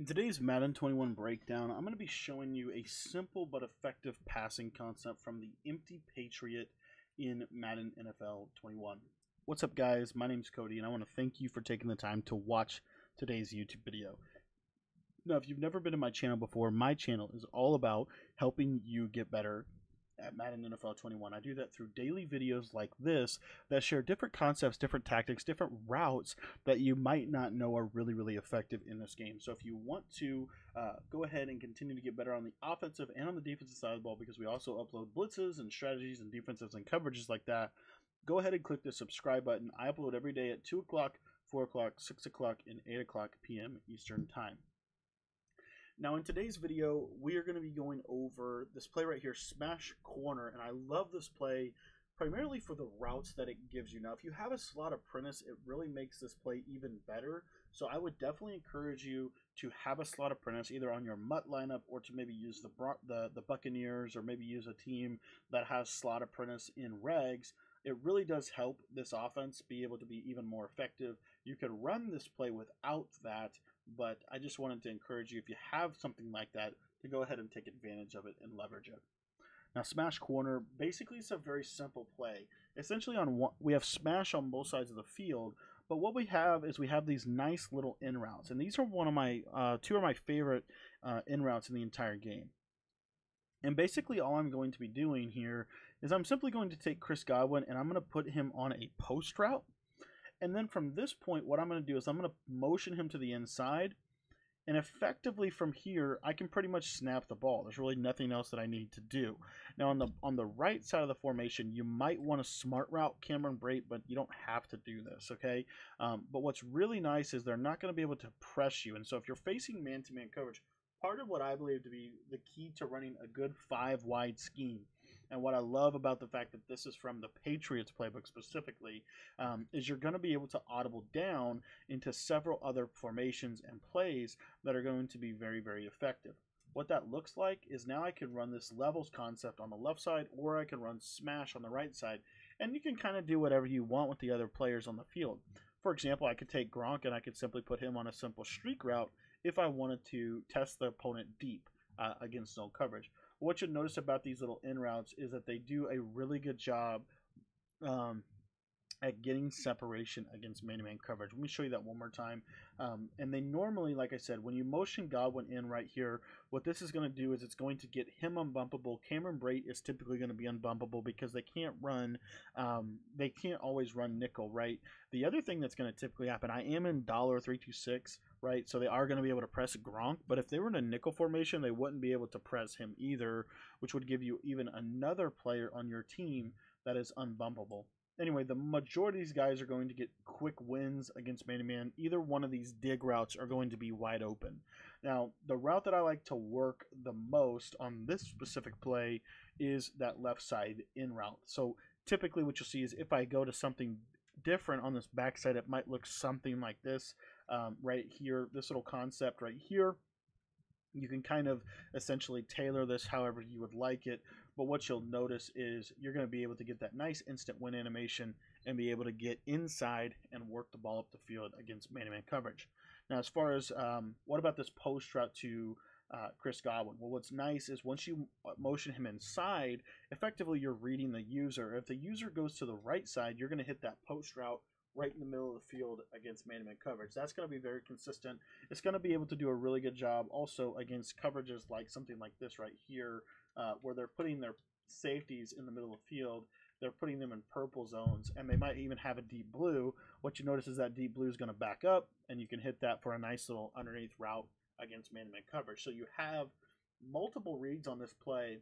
In today's Madden 21 breakdown, I'm going to be showing you a simple but effective passing concept from the Empty Patriot in Madden NFL 21. What's up guys, my name is Cody and I want to thank you for taking the time to watch today's YouTube video. Now if you've never been to my channel before, my channel is all about helping you get better at Madden NFL 21. I do that through daily videos like this that share different concepts, different tactics, different routes that you might not know are really, really effective in this game. So if you want to uh, go ahead and continue to get better on the offensive and on the defensive side of the ball, because we also upload blitzes and strategies and defensives and coverages like that, go ahead and click the subscribe button. I upload every day at 2 o'clock, 4 o'clock, 6 o'clock, and 8 o'clock p.m. Eastern Time. Now in today's video, we are going to be going over this play right here, Smash Corner, and I love this play primarily for the routes that it gives you. Now if you have a slot apprentice, it really makes this play even better. So I would definitely encourage you to have a slot apprentice either on your MUT lineup or to maybe use the, the, the Buccaneers or maybe use a team that has slot apprentice in regs it really does help this offense be able to be even more effective. You could run this play without that, but I just wanted to encourage you, if you have something like that, to go ahead and take advantage of it and leverage it. Now, smash corner, basically it's a very simple play. Essentially, on one, we have smash on both sides of the field, but what we have is we have these nice little in routes, and these are one of my uh, two of my favorite uh, in routes in the entire game. And basically, all I'm going to be doing here is I'm simply going to take Chris Godwin and I'm going to put him on a post route. And then from this point, what I'm going to do is I'm going to motion him to the inside. And effectively from here, I can pretty much snap the ball. There's really nothing else that I need to do. Now on the on the right side of the formation, you might want to smart route Cameron Brate, but you don't have to do this, okay? Um, but what's really nice is they're not going to be able to press you. And so if you're facing man-to-man -man coverage, part of what I believe to be the key to running a good five wide scheme and what I love about the fact that this is from the Patriots playbook specifically um, is you're going to be able to audible down into several other formations and plays that are going to be very, very effective. What that looks like is now I can run this levels concept on the left side or I can run smash on the right side. And you can kind of do whatever you want with the other players on the field. For example, I could take Gronk and I could simply put him on a simple streak route if I wanted to test the opponent deep uh, against zone coverage what you'll notice about these little in routes is that they do a really good job um, at getting separation against man-to-man coverage. Let me show you that one more time. Um, and they normally, like I said, when you motion Godwin in right here, what this is going to do is it's going to get him unbumpable. Cameron Brate is typically going to be unbumpable because they can't run, um, they can't always run nickel, right? The other thing that's going to typically happen, I am in dollar three two six, right? So they are going to be able to press Gronk, but if they were in a nickel formation, they wouldn't be able to press him either, which would give you even another player on your team that is unbumpable anyway, the majority of these guys are going to get quick wins against man to man. Either one of these dig routes are going to be wide open. Now, the route that I like to work the most on this specific play is that left side in route. So typically, what you'll see is if I go to something different on this backside, it might look something like this um, right here, this little concept right here. You can kind of essentially tailor this however you would like it. But what you'll notice is you're going to be able to get that nice instant win animation and be able to get inside and work the ball up the field against man-to-man coverage. Now, as far as um, what about this post route to uh, Chris Godwin? Well, what's nice is once you uh, motion him inside, effectively you're reading the user. If the user goes to the right side, you're going to hit that post route right in the middle of the field against man-to-man coverage. That's going to be very consistent. It's going to be able to do a really good job also against coverages like something like this right here, uh, where they're putting their safeties in the middle of the field. They're putting them in purple zones, and they might even have a deep blue. What you notice is that deep blue is going to back up, and you can hit that for a nice little underneath route against man-to-man coverage. So you have multiple reads on this play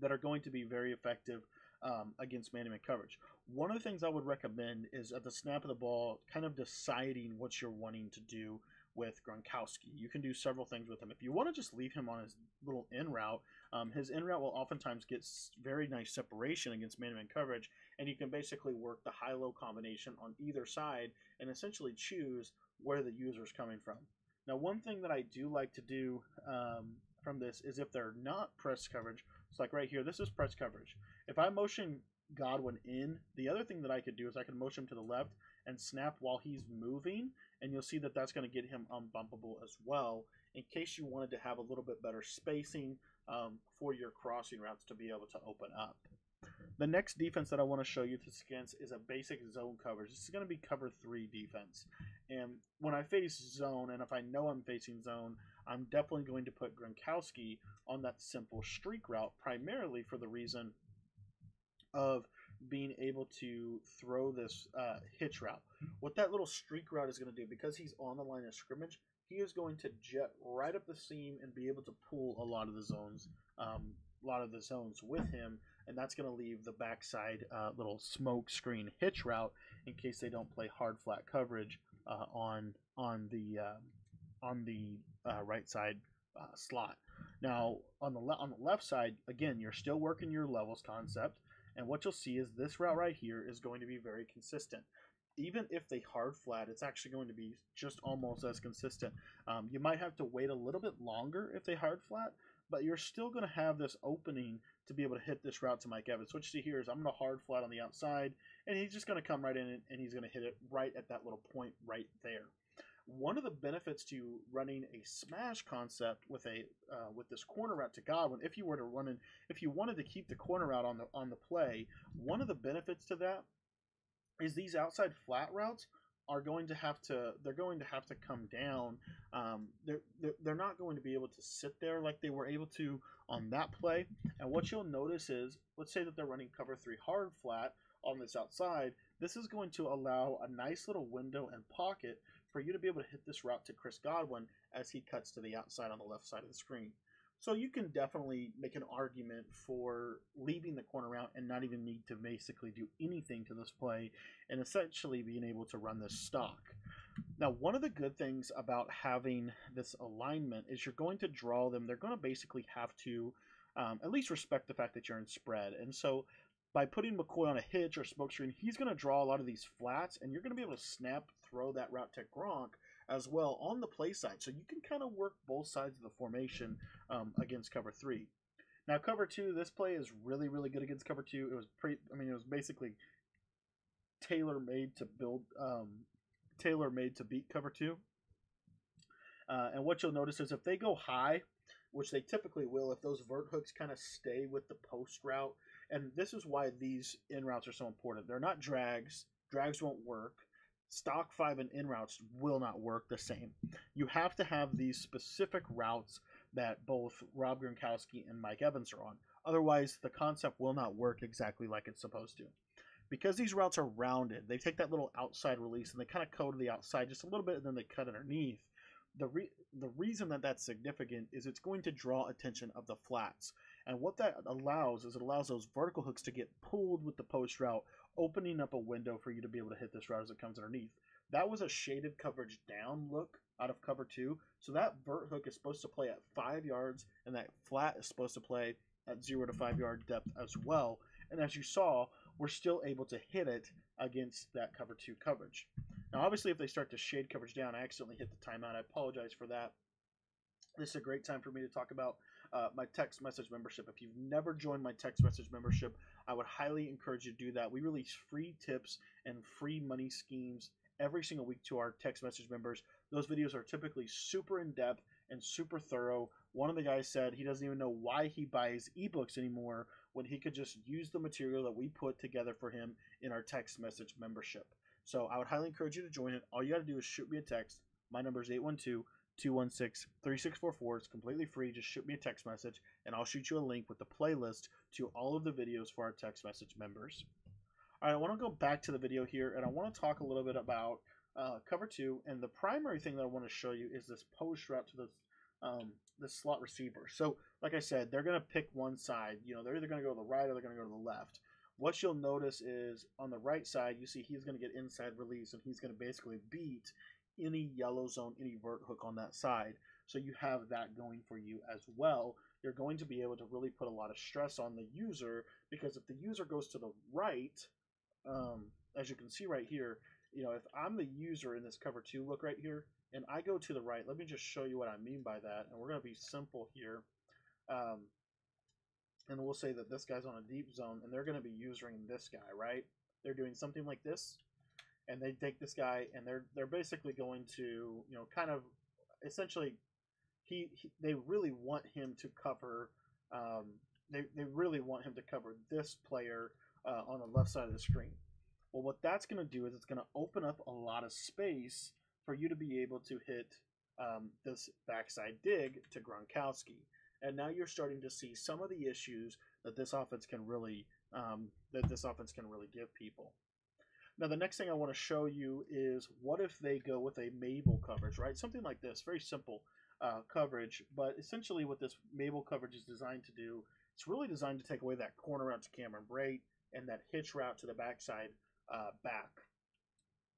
that are going to be very effective um, against man-to-man coverage. One of the things I would recommend is at the snap of the ball, kind of deciding what you're wanting to do with Gronkowski. You can do several things with him. If you want to just leave him on his little in route, um, his in route will oftentimes get very nice separation against man-to-man coverage, and you can basically work the high-low combination on either side and essentially choose where the user is coming from. Now, one thing that I do like to do um, from this is if they're not press coverage, it's like right here, this is press coverage. If I motion Godwin in, the other thing that I could do is I can motion him to the left and snap while he's moving, and you'll see that that's going to get him unbumpable as well in case you wanted to have a little bit better spacing um, for your crossing routes to be able to open up. The next defense that I want to show you this against is a basic zone coverage. This is going to be cover three defense. And when I face zone, and if I know I'm facing zone, I'm definitely going to put Gronkowski on that simple streak route, primarily for the reason of being able to throw this uh, hitch route. What that little streak route is going to do, because he's on the line of scrimmage, he is going to jet right up the seam and be able to pull a lot of the zones, um, a lot of the zones with him, and that's going to leave the backside uh, little smoke screen hitch route in case they don't play hard flat coverage uh, on on the uh, on the uh, right side uh, slot. Now on the le- on the left side, again, you're still working your levels concept. And what you'll see is this route right here is going to be very consistent. Even if they hard flat, it's actually going to be just almost as consistent. Um, you might have to wait a little bit longer if they hard flat, but you're still going to have this opening to be able to hit this route to Mike Evans. What you see here is I'm going to hard flat on the outside, and he's just going to come right in and he's going to hit it right at that little point right there one of the benefits to running a smash concept with a uh, with this corner route to Godwin, if you were to run in, if you wanted to keep the corner route on the on the play, one of the benefits to that is these outside flat routes are going to have to they're going to have to come down. Um, they're, they're they're not going to be able to sit there like they were able to on that play. And what you'll notice is, let's say that they're running cover three hard flat on this outside. This is going to allow a nice little window and pocket for you to be able to hit this route to Chris Godwin as he cuts to the outside on the left side of the screen. So you can definitely make an argument for leaving the corner route and not even need to basically do anything to this play and essentially being able to run this stock. Now, one of the good things about having this alignment is you're going to draw them. They're going to basically have to um, at least respect the fact that you're in spread. And so by putting McCoy on a hitch or smoke screen, he's going to draw a lot of these flats, and you're going to be able to snap throw that route to Gronk as well on the play side. So you can kind of work both sides of the formation um, against cover three. Now cover two, this play is really really good against cover two. It was pretty. I mean, it was basically tailor made to build, um, tailor made to beat cover two. Uh, and what you'll notice is if they go high, which they typically will, if those vert hooks kind of stay with the post route, and this is why these in routes are so important. They're not drags. Drags won't work stock five and in routes will not work the same. You have to have these specific routes that both Rob Gronkowski and Mike Evans are on. Otherwise, the concept will not work exactly like it's supposed to. Because these routes are rounded, they take that little outside release and they kind of go to the outside just a little bit and then they cut underneath. The, re- the reason that that's significant is it's going to draw attention of the flats. And what that allows is it allows those vertical hooks to get pulled with the post route opening up a window for you to be able to hit this route as it comes underneath. That was a shaded coverage down look out of cover two. So that vert hook is supposed to play at five yards, and that flat is supposed to play at zero to five yard depth as well. And as you saw, we're still able to hit it against that cover two coverage. Now, obviously, if they start to shade coverage down, I accidentally hit the timeout. I apologize for that. This is a great time for me to talk about uh, my text message membership. If you've never joined my text message membership, I would highly encourage you to do that. We release free tips and free money schemes every single week to our text message members. Those videos are typically super in depth and super thorough. One of the guys said he doesn't even know why he buys ebooks anymore when he could just use the material that we put together for him in our text message membership. So I would highly encourage you to join it. All you got to do is shoot me a text. My number is 812 216 3644. It's completely free. Just shoot me a text message and I'll shoot you a link with the playlist to all of the videos for our text message members. All right, I want to go back to the video here and I want to talk a little bit about uh, cover two. And the primary thing that I want to show you is this post route to this um, this slot receiver. So, like I said, they're going to pick one side. You know, they're either going to go to the right or they're going to go to the left. What you'll notice is on the right side, you see he's going to get inside release and he's going to basically beat any yellow zone, any vert hook on that side. So you have that going for you as well. You're going to be able to really put a lot of stress on the user because if the user goes to the right, um, as you can see right here, you know, if I'm the user in this cover two look right here, and I go to the right, let me just show you what I mean by that. And we're going to be simple here. Um, and we'll say that this guy's on a deep zone, and they're going to be using this guy, right? They're doing something like this and they take this guy, and they're they're basically going to you know kind of essentially he, he they really want him to cover um, they, they really want him to cover this player uh, on the left side of the screen. Well, what that's going to do is it's going to open up a lot of space for you to be able to hit um, this backside dig to Gronkowski. And now you're starting to see some of the issues that this offense can really um, that this offense can really give people. Now, the next thing I want to show you is what if they go with a Mabel coverage, right? Something like this, very simple uh, coverage, but essentially what this Mabel coverage is designed to do, it's really designed to take away that corner route to Cameron Brate and that hitch route to the backside uh, back.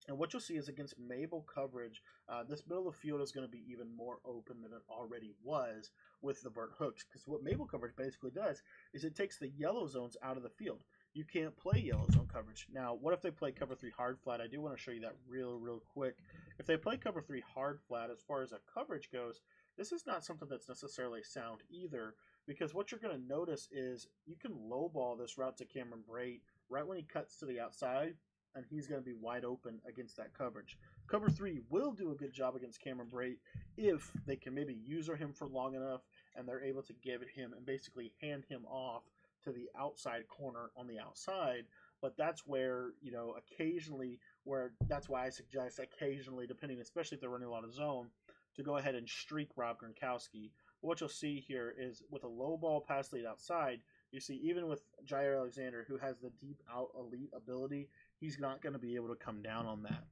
And what you'll see is against Mabel coverage, uh, this middle of the field is going to be even more open than it already was with the vert hooks. Because what Mabel coverage basically does is it takes the yellow zones out of the field. You can't play yellow zone coverage. Now, what if they play cover three hard flat? I do want to show you that real, real quick. If they play cover three hard flat, as far as a coverage goes, this is not something that's necessarily sound either. Because what you're going to notice is you can lowball this route to Cameron Brate right when he cuts to the outside and he's going to be wide open against that coverage. Cover three will do a good job against Cameron Brate if they can maybe user him for long enough and they're able to give him and basically hand him off to the outside corner on the outside. But that's where, you know, occasionally, where that's why I suggest occasionally, depending, especially if they're running a lot of zone, to go ahead and streak Rob Gronkowski. What you'll see here is with a low ball pass lead outside, you see even with Jaire Alexander, who has the deep out elite ability, he's not going to be able to come down on that.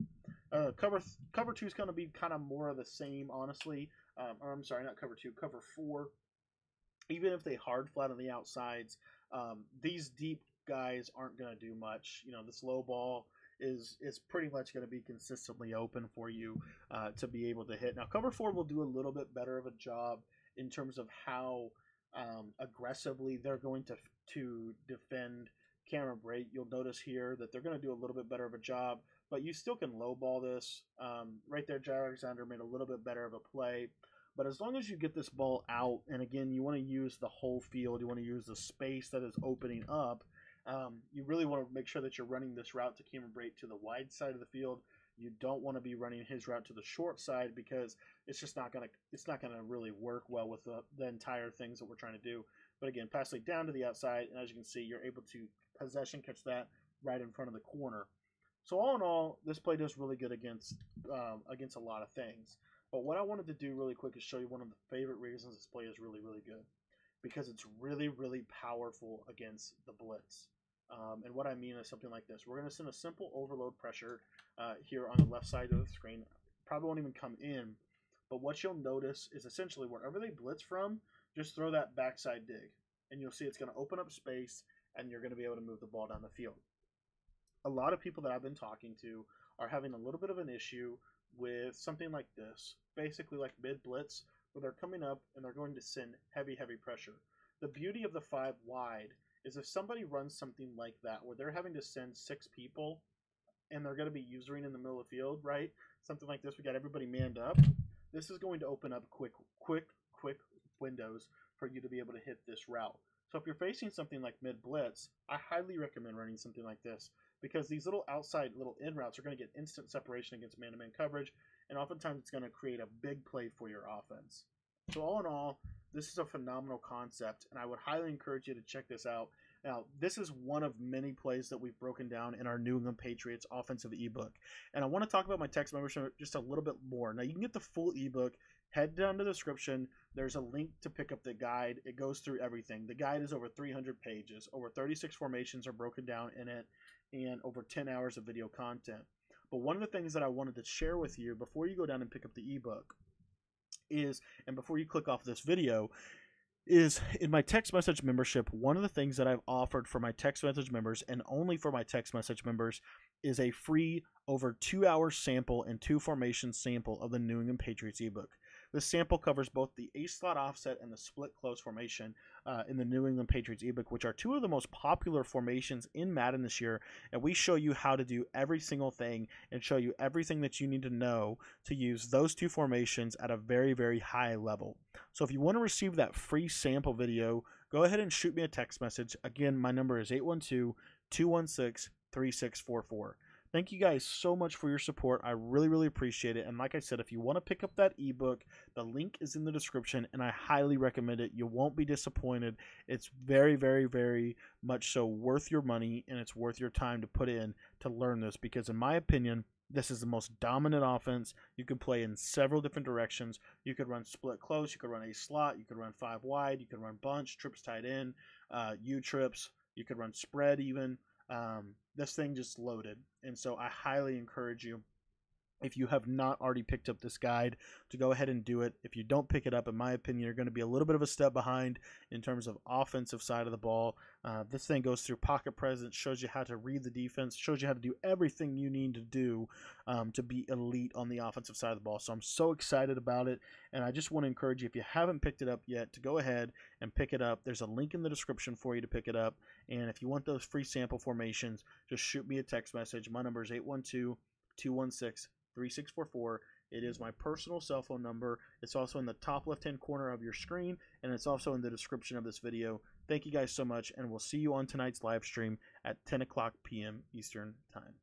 Uh, cover cover two is going to be kind of more of the same, honestly. Um, or I'm sorry, not cover two, cover four. Even if they hard flat on the outsides, um, these deep guys aren't going to do much. You know, this low ball is is pretty much going to be consistently open for you uh, to be able to hit. Now, cover four will do a little bit better of a job in terms of how um, aggressively they're going to to defend Cameron Brate. You'll notice here that they're going to do a little bit better of a job, but you still can lowball this. Um, right there, Jaire Alexander made a little bit better of a play. But as long as you get this ball out, and again, you want to use the whole field, you want to use the space that is opening up. Um, you really want to make sure that you're running this route to Cameron Brate to the wide side of the field. You don't want to be running his route to the short side because it's just not gonna it's not gonna really work well with the, the entire things that we're trying to do. But again, pass lead down to the outside, and as you can see, you're able to possession catch that right in front of the corner. So all in all, this play does really good against um, against a lot of things. But what I wanted to do really quick is show you one of the favorite reasons this play is really really good, because it's really really powerful against the blitz. Um, and what I mean is something like this: we're going to send a simple overload pressure uh, here on the left side of the screen. Probably won't even come in, but what you'll notice is essentially wherever they blitz from, just throw that backside dig, and you'll see it's going to open up space and you're going to be able to move the ball down the field. A lot of people that I've been talking to are having a little bit of an issue with something like this, basically like mid blitz, where they're coming up and they're going to send heavy, heavy pressure. The beauty of the five wide is if somebody runs something like that, where they're having to send six people and they're going to be usering in the middle of the field, right? Something like this, we got everybody manned up. This is going to open up quick, quick, quick windows for you to be able to hit this route. So if you're facing something like mid blitz, I highly recommend running something like this because these little outside little in routes are going to get instant separation against man-to-man coverage, and oftentimes it's going to create a big play for your offense. So all in all, this is a phenomenal concept, and I would highly encourage you to check this out. Now, this is one of many plays that we've broken down in our New England Patriots offensive ebook. And I want to talk about my text membership just a little bit more. Now, you can get the full ebook head down to the description. There's a link to pick up the guide. It goes through everything. The guide is over 300 pages. Over 36 formations are broken down in it, and over 10 hours of video content. But one of the things that I wanted to share with you before you go down and pick up the ebook is, and before you click off this video, is in my text message membership, one of the things that I've offered for my text message members and only for my text message members is a free over two hour sample and two formation sample of the New England Patriots ebook. This sample covers both the A slot offset and the split close formation uh, in the New England Patriots ebook, which are two of the most popular formations in Madden this year. And we show you how to do every single thing and show you everything that you need to know to use those two formations at a very, very high level. So if you want to receive that free sample video, go ahead and shoot me a text message. Again, my number is 812 216 3644. Thank you guys so much for your support. I really, really appreciate it. And like I said, if you want to pick up that ebook, the link is in the description, and I highly recommend it. You won't be disappointed. It's very, very, very much so worth your money, and it's worth your time to put in to learn this because, in my opinion, this is the most dominant offense. You can play in several different directions. You could run split close. You could run a slot. You could run five wide. You could run bunch, trips tight end, uh, U trips. You could run spread even. Um, this thing just loaded. And so I highly encourage you if you have not already picked up this guide to go ahead and do it. If you don't pick it up in my opinion you're going to be a little bit of a step behind in terms of offensive side of the ball. Uh, this thing goes through pocket presence shows you how to read the defense shows you how to do everything you need to do um, to be elite on the offensive side of the ball. So i'm so excited about it and i just want to encourage you if you haven't picked it up yet to go ahead and pick it up. There's a link in the description for you to pick it up and if you want those free sample formations just shoot me a text message. My number is 812 216 3644. It is my personal cell phone number. It's also in the top left hand corner of your screen, and it's also in the description of this video. Thank you guys so much, and we'll see you on tonight's live stream at 10 o'clock p.m. Eastern Time.